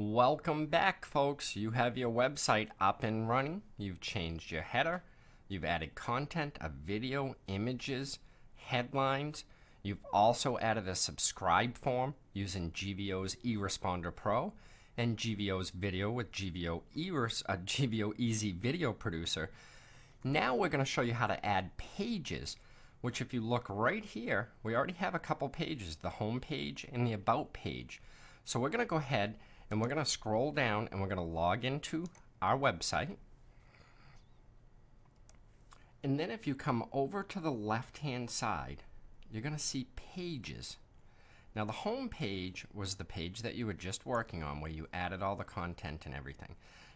Welcome back, folks. You have your website up and running. You've changed your header. You've added content, a video, images, headlines. You've also added a subscribe form using GVO's eResponder Pro and GVO's video with GVO, uh, GVO Easy Video Producer. Now we're going to show you how to add pages, which if you look right here, we already have a couple pages, the home page and the about page. So we're going to go ahead and we're going to scroll down and we're going to log into our website. And then if you come over to the left hand side, you're going to see pages. Now the home page was the page that you were just working on where you added all the content and everything.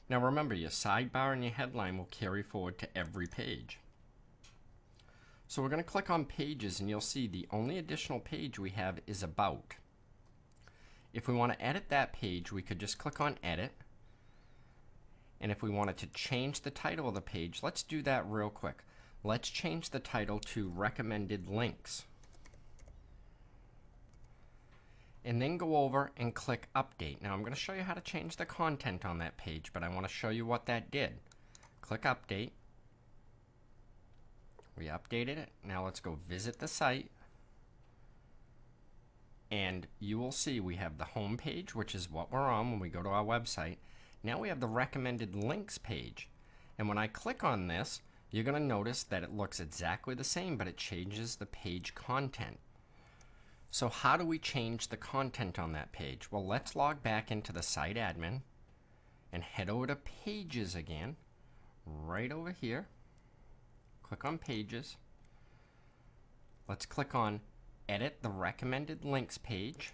Now remember your sidebar and your headline will carry forward to every page. So we're going to click on pages and you'll see the only additional page we have is about. If we want to edit that page, we could just click on Edit. And if we wanted to change the title of the page, let's do that real quick. Let's change the title to Recommended Links. And then go over and click Update. Now I'm going to show you how to change the content on that page, but I want to show you what that did. Click Update. We updated it. Now let's go visit the site and you will see we have the home page, which is what we're on when we go to our website. Now we have the recommended links page. And when I click on this, you're going to notice that it looks exactly the same, but it changes the page content. So how do we change the content on that page? Well, let's log back into the site admin and head over to pages again, right over here. Click on pages. Let's click on edit the recommended links page.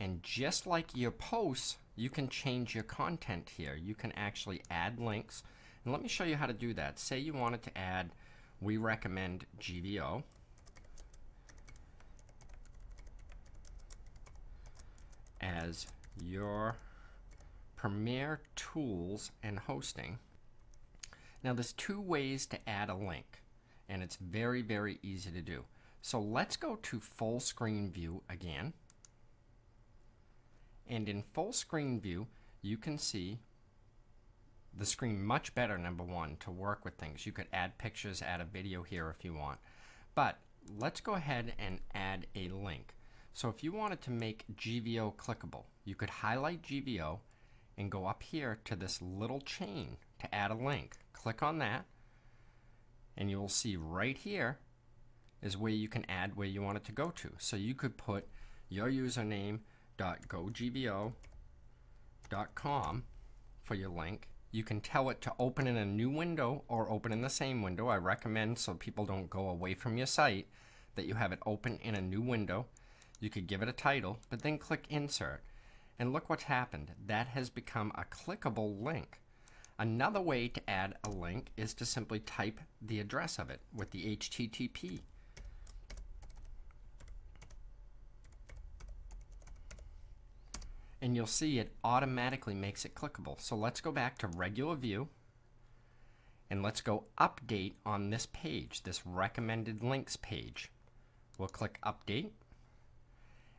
And just like your posts, you can change your content here. You can actually add links. And let me show you how to do that. Say you wanted to add, we recommend GVO. as your premier tools and hosting. Now there's two ways to add a link and it's very, very easy to do. So let's go to full screen view again. And in full screen view, you can see the screen much better, number one, to work with things. You could add pictures, add a video here if you want. But let's go ahead and add a link. So if you wanted to make GVO clickable, you could highlight GVO and go up here to this little chain to add a link. Click on that and you will see right here is where you can add where you want it to go to. So you could put your username .gogvo.com for your link. You can tell it to open in a new window or open in the same window. I recommend so people don't go away from your site that you have it open in a new window. You could give it a title, but then click insert. And look what's happened. That has become a clickable link. Another way to add a link is to simply type the address of it with the HTTP. And you'll see it automatically makes it clickable. So let's go back to regular view and let's go update on this page, this recommended links page. We'll click update.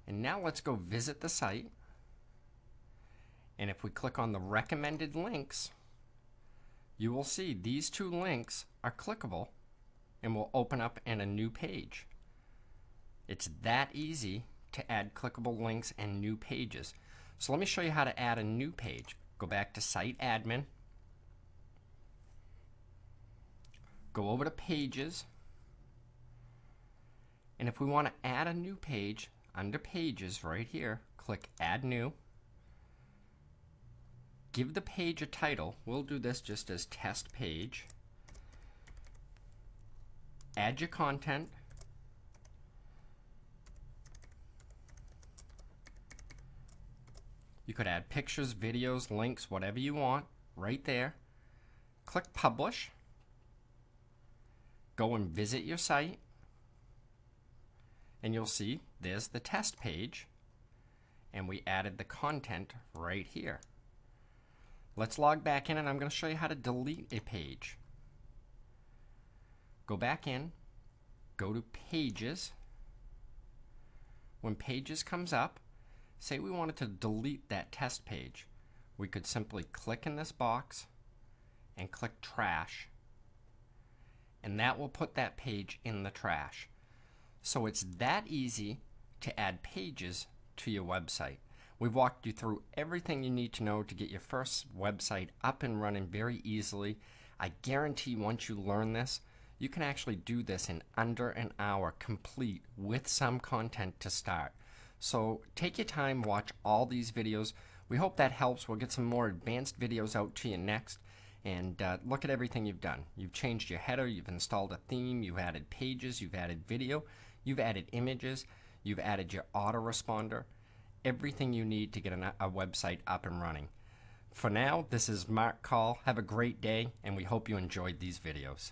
And now let's go visit the site. And if we click on the recommended links, you will see these two links are clickable and will open up in a new page. It's that easy to add clickable links and new pages. So let me show you how to add a new page. Go back to Site Admin. Go over to Pages. And if we want to add a new page, under Pages right here, click Add New give the page a title. We'll do this just as test page. Add your content. You could add pictures, videos, links, whatever you want right there. Click publish. Go and visit your site. And you'll see there's the test page. And we added the content right here. Let's log back in and I'm going to show you how to delete a page. Go back in, go to Pages. When Pages comes up, say we wanted to delete that test page, we could simply click in this box and click trash and that will put that page in the trash. So it's that easy to add pages to your website. We've walked you through everything you need to know to get your first website up and running very easily. I guarantee once you learn this, you can actually do this in under an hour complete with some content to start. So take your time, watch all these videos. We hope that helps. We'll get some more advanced videos out to you next. And uh, look at everything you've done. You've changed your header, you've installed a theme, you've added pages, you've added video, you've added images, you've added your autoresponder, everything you need to get a, a website up and running. For now, this is Mark Call. Have a great day, and we hope you enjoyed these videos.